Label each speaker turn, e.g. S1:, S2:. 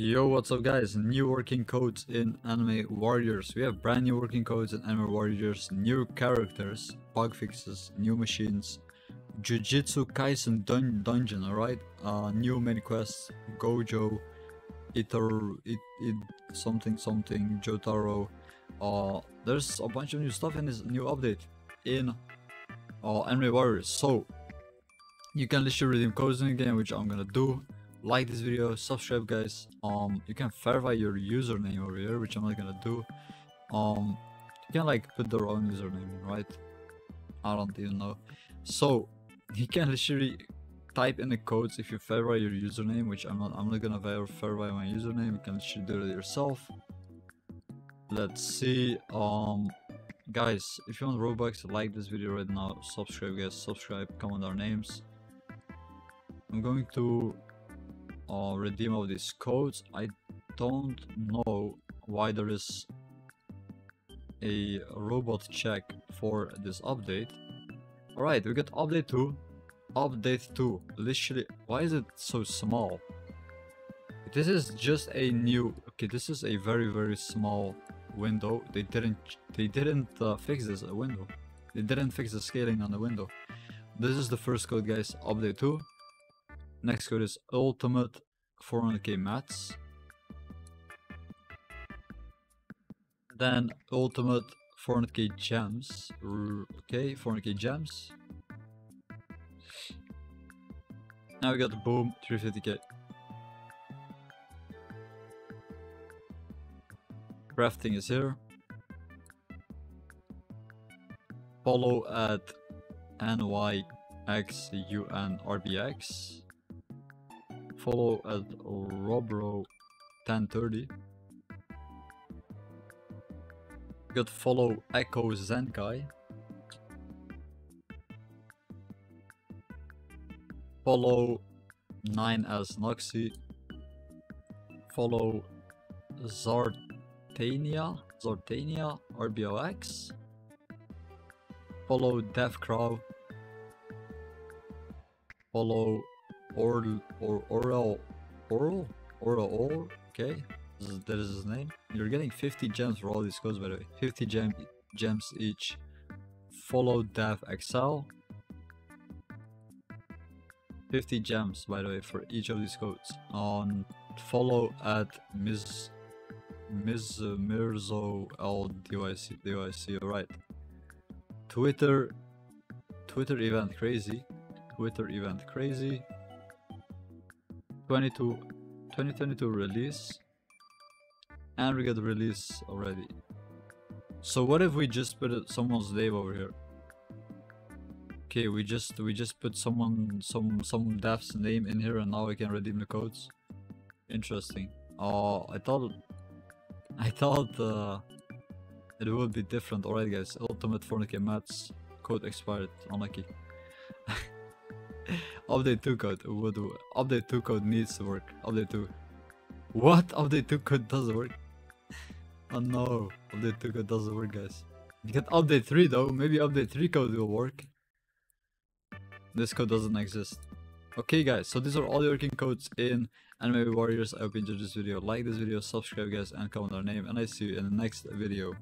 S1: Yo, what's up guys? New working codes in Anime Warriors. We have brand new working codes in Anime Warriors, new characters, bug fixes, new machines, Jujutsu Kaisen dun Dungeon, alright? Uh, new main quests, Gojo, Iter, it, it, something something, Jotaro. Uh, there's a bunch of new stuff in this new update in uh, Anime Warriors. So, you can literally redeem codes in the game, which I'm gonna do like this video subscribe guys. Um you can verify your username over here which i'm not gonna do. Um you can like put their own username right? I don't even know. So you can literally type in the codes if you verify your username which i'm not i'm not gonna verify my username. You can literally do it yourself. Let's see. Um guys if you want robux like this video right now. Subscribe guys. Subscribe. Comment our names. I'm going to uh, redeem of these codes. I don't know why there is a robot check for this update. Alright, we got update 2. Update 2. Literally, why is it so small? This is just a new... Okay, this is a very, very small window. They didn't they didn't uh, fix this window. They didn't fix the scaling on the window. This is the first code, guys. Update 2. Next code is ultimate 400k mats. Then ultimate 400k gems. Okay, 400k gems. Now we got the boom 350k. Crafting is here. Follow at NYXUNRBX follow at Robro1030. got follow Echo Zenkai. Follow 9S Noxy. Follow Zartania, Zartania RBOX. Follow Death. Follow or or oral oral oral okay. That is his name. You're getting 50 gems for all these codes by the way. 50 gem gems each. Follow dev excel. 50 gems by the way for each of these codes. On follow at Ms. Ms. Mirzo L DYC DYC alright Twitter Twitter event crazy. Twitter event crazy 22 2022 release and we get the release already. So what if we just put someone's name over here? Okay we just we just put someone some some dev's name in here and now we can redeem the codes. Interesting. Oh i thought i thought uh it would be different. Alright guys. Ultimate 4k mats. Code expired. Unlucky Update 2 code would update 2 code needs to work. Update 2. What? Update 2 code doesn't work? oh no, update 2 code doesn't work guys. You get update 3 though, maybe update 3 code will work. This code doesn't exist. Okay guys, so these are all the working codes in Anime Warriors. I hope you enjoyed this video. Like this video, subscribe guys, and comment our name. And I see you in the next video.